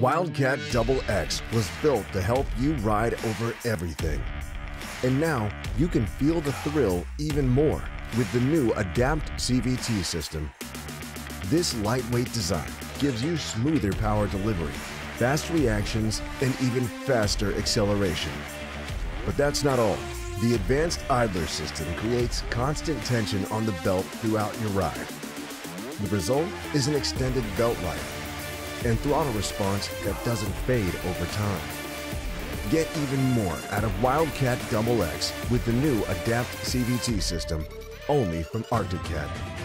Wildcat Double X was built to help you ride over everything. And now you can feel the thrill even more with the new Adapt CVT system. This lightweight design gives you smoother power delivery, fast reactions, and even faster acceleration. But that's not all. The advanced idler system creates constant tension on the belt throughout your ride. The result is an extended belt life and throttle response that doesn't fade over time. Get even more out of Wildcat Double X with the new Adapt CVT system, only from Arctic Cat.